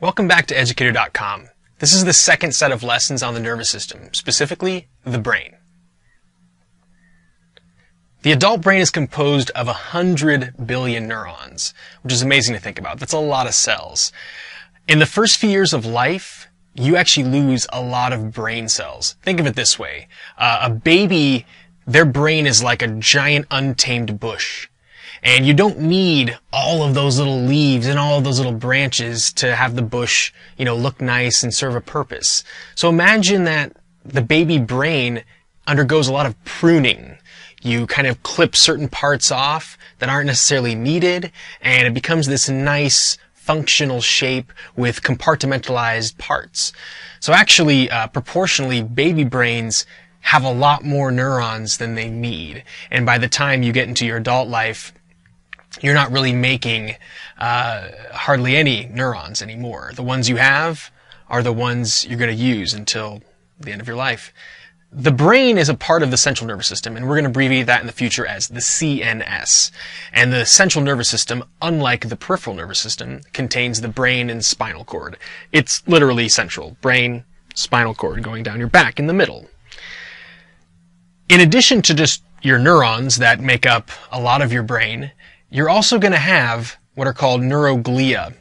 Welcome back to Educator.com. This is the second set of lessons on the nervous system, specifically the brain. The adult brain is composed of 100 billion neurons, which is amazing to think about. That's a lot of cells. In the first few years of life, you actually lose a lot of brain cells. Think of it this way. Uh, a baby, their brain is like a giant untamed bush. And you don't need all of those little leaves and all of those little branches to have the bush, you know, look nice and serve a purpose. So imagine that the baby brain undergoes a lot of pruning. You kind of clip certain parts off that aren't necessarily needed, and it becomes this nice functional shape with compartmentalized parts. So actually, uh, proportionally, baby brains have a lot more neurons than they need. And by the time you get into your adult life, you're not really making uh, hardly any neurons anymore. The ones you have are the ones you're going to use until the end of your life. The brain is a part of the central nervous system, and we're going to abbreviate that in the future as the CNS. And the central nervous system, unlike the peripheral nervous system, contains the brain and spinal cord. It's literally central. Brain, spinal cord going down your back in the middle. In addition to just your neurons that make up a lot of your brain, you're also going to have what are called neuroglia.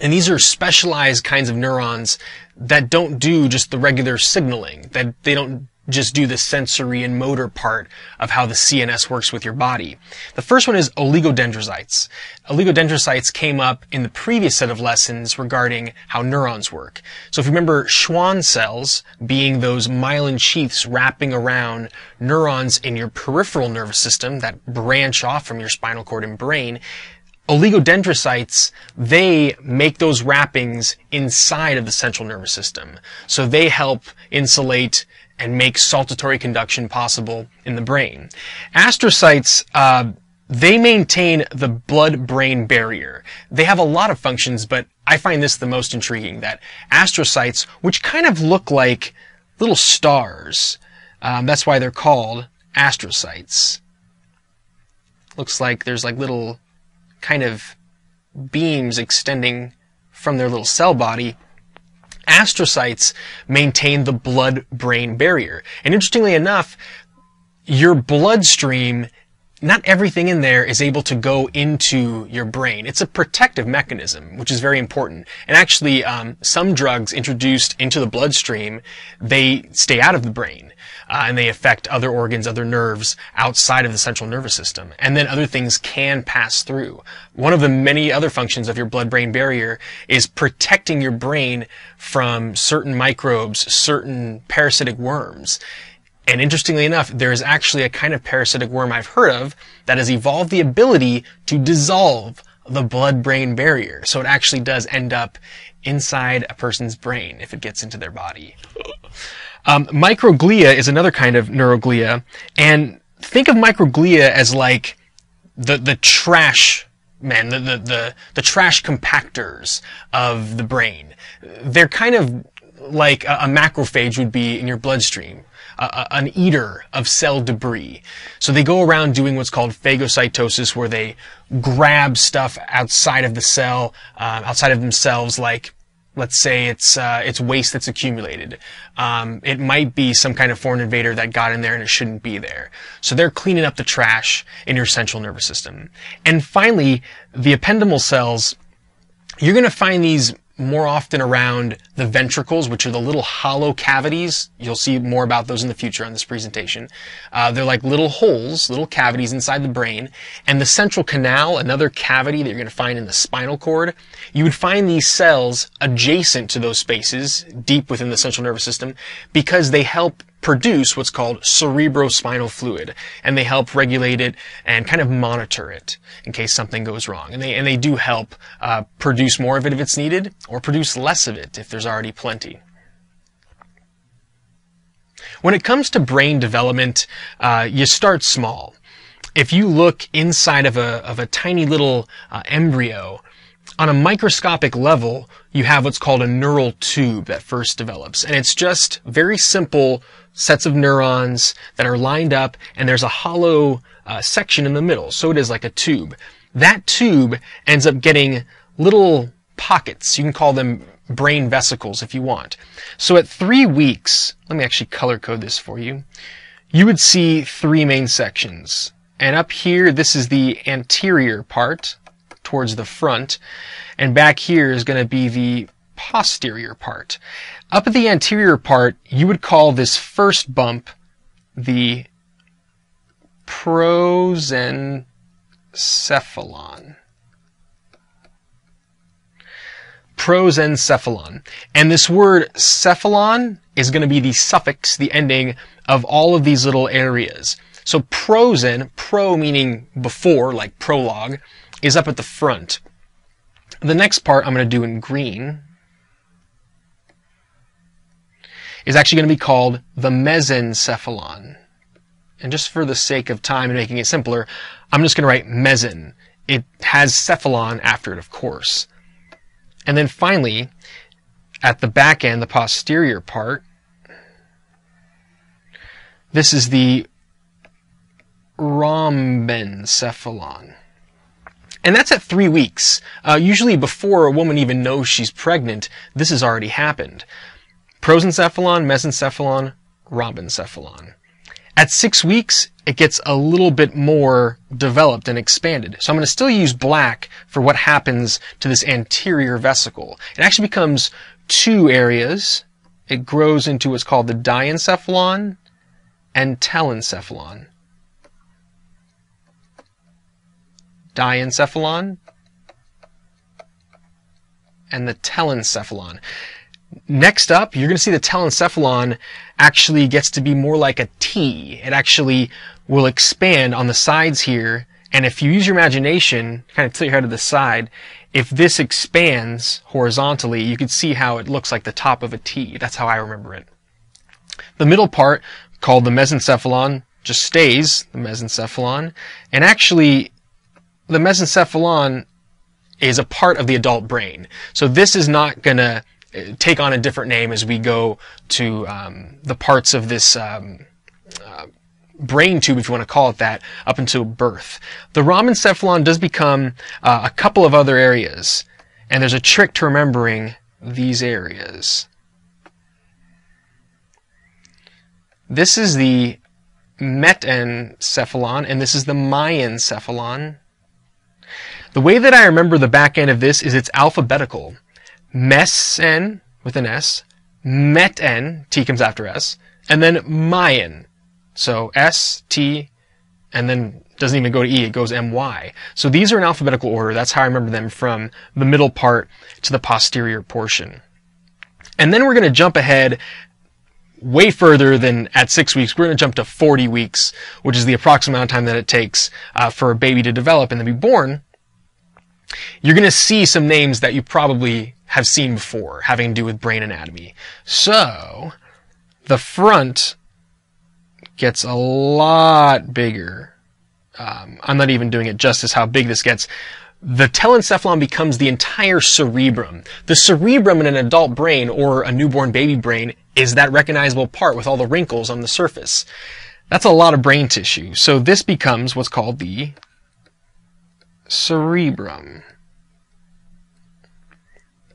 And these are specialized kinds of neurons that don't do just the regular signaling, that they don't just do the sensory and motor part of how the CNS works with your body. The first one is oligodendrocytes. Oligodendrocytes came up in the previous set of lessons regarding how neurons work. So if you remember Schwann cells being those myelin sheaths wrapping around neurons in your peripheral nervous system that branch off from your spinal cord and brain, oligodendrocytes, they make those wrappings inside of the central nervous system. So they help insulate and make saltatory conduction possible in the brain. Astrocytes, uh, they maintain the blood-brain barrier. They have a lot of functions, but I find this the most intriguing, that astrocytes, which kind of look like little stars, um, that's why they're called astrocytes. Looks like there's like little kind of beams extending from their little cell body astrocytes maintain the blood-brain barrier. And interestingly enough, your bloodstream not everything in there is able to go into your brain. It's a protective mechanism, which is very important. And actually, um, some drugs introduced into the bloodstream, they stay out of the brain. Uh, and they affect other organs, other nerves outside of the central nervous system. And then other things can pass through. One of the many other functions of your blood-brain barrier is protecting your brain from certain microbes, certain parasitic worms. And interestingly enough, there is actually a kind of parasitic worm I've heard of that has evolved the ability to dissolve the blood-brain barrier. So it actually does end up inside a person's brain if it gets into their body. Um, microglia is another kind of neuroglia, and think of microglia as like the the trash man, the, the the the trash compactors of the brain. They're kind of like a, a macrophage would be in your bloodstream an eater of cell debris. So they go around doing what's called phagocytosis, where they grab stuff outside of the cell, uh, outside of themselves, like let's say it's uh, it's waste that's accumulated. Um, it might be some kind of foreign invader that got in there and it shouldn't be there. So they're cleaning up the trash in your central nervous system. And finally, the ependymal cells. You're going to find these more often around the ventricles, which are the little hollow cavities. You'll see more about those in the future on this presentation. Uh, they're like little holes, little cavities inside the brain. And the central canal, another cavity that you're going to find in the spinal cord, you would find these cells adjacent to those spaces, deep within the central nervous system, because they help produce what's called cerebrospinal fluid, and they help regulate it and kind of monitor it in case something goes wrong. And they and they do help uh, produce more of it if it's needed, or produce less of it if there's already plenty. When it comes to brain development, uh, you start small. If you look inside of a of a tiny little uh, embryo, on a microscopic level, you have what's called a neural tube that first develops. And it's just very simple sets of neurons that are lined up and there's a hollow uh, section in the middle. So it is like a tube. That tube ends up getting little pockets. You can call them brain vesicles if you want. So at three weeks, let me actually color code this for you. You would see three main sections. And up here, this is the anterior part towards the front. And back here is going to be the posterior part. Up at the anterior part, you would call this first bump the prosencephalon. Prosencephalon. And this word cephalon is going to be the suffix, the ending of all of these little areas. So prosen, pro meaning before, like prologue, is up at the front. The next part I'm going to do in green is actually going to be called the mesencephalon. And just for the sake of time and making it simpler, I'm just going to write mesen. It has cephalon after it, of course. And then finally, at the back end, the posterior part, this is the rhombencephalon. And that's at three weeks. Uh, usually before a woman even knows she's pregnant, this has already happened. Prosencephalon, mesencephalon, rhombencephalon. At six weeks, it gets a little bit more developed and expanded. So I'm going to still use black for what happens to this anterior vesicle. It actually becomes two areas. It grows into what's called the diencephalon and telencephalon. diencephalon and the telencephalon. Next up, you're going to see the telencephalon actually gets to be more like a T. It actually will expand on the sides here. And if you use your imagination, kind of tilt your head to the side, if this expands horizontally, you can see how it looks like the top of a T. That's how I remember it. The middle part, called the mesencephalon, just stays the mesencephalon. And actually, the mesencephalon is a part of the adult brain. So this is not going to take on a different name as we go to um, the parts of this um, uh, brain tube, if you want to call it that, up until birth. The rhombencephalon does become uh, a couple of other areas, and there's a trick to remembering these areas. This is the metencephalon, and this is the myencephalon. The way that I remember the back end of this is it's alphabetical. Mesen with an S, meten, T comes after S, and then myen. So S, T, and then doesn't even go to E, it goes MY. So these are in alphabetical order. That's how I remember them from the middle part to the posterior portion. And then we're going to jump ahead way further than at six weeks. We're going to jump to 40 weeks, which is the approximate amount of time that it takes uh, for a baby to develop and then be born you're going to see some names that you probably have seen before having to do with brain anatomy. So, the front gets a lot bigger. Um, I'm not even doing it justice how big this gets. The telencephalon becomes the entire cerebrum. The cerebrum in an adult brain or a newborn baby brain is that recognizable part with all the wrinkles on the surface. That's a lot of brain tissue. So this becomes what's called the cerebrum.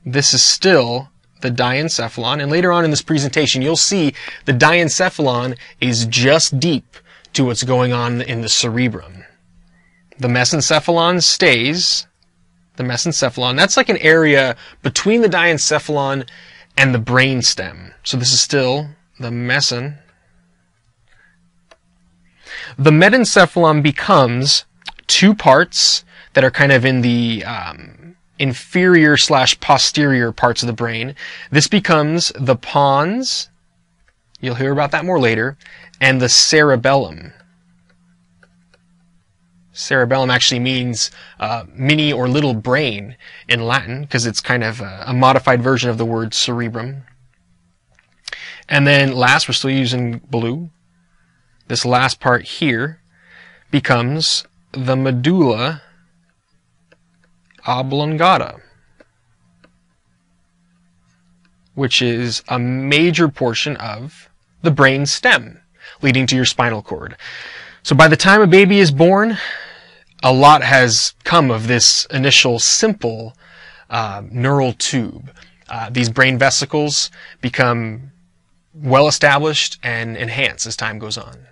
This is still the diencephalon, and later on in this presentation, you'll see the diencephalon is just deep to what's going on in the cerebrum. The mesencephalon stays. The mesencephalon, that's like an area between the diencephalon and the brainstem. So this is still the mesen. The metencephalon becomes two parts that are kind of in the um, inferior slash posterior parts of the brain. This becomes the pons, you'll hear about that more later, and the cerebellum. Cerebellum actually means uh, mini or little brain in Latin because it's kind of a, a modified version of the word cerebrum. And then last, we're still using blue. This last part here becomes the medulla oblongata, which is a major portion of the brain stem leading to your spinal cord. So by the time a baby is born, a lot has come of this initial simple uh, neural tube. Uh, these brain vesicles become well established and enhance as time goes on.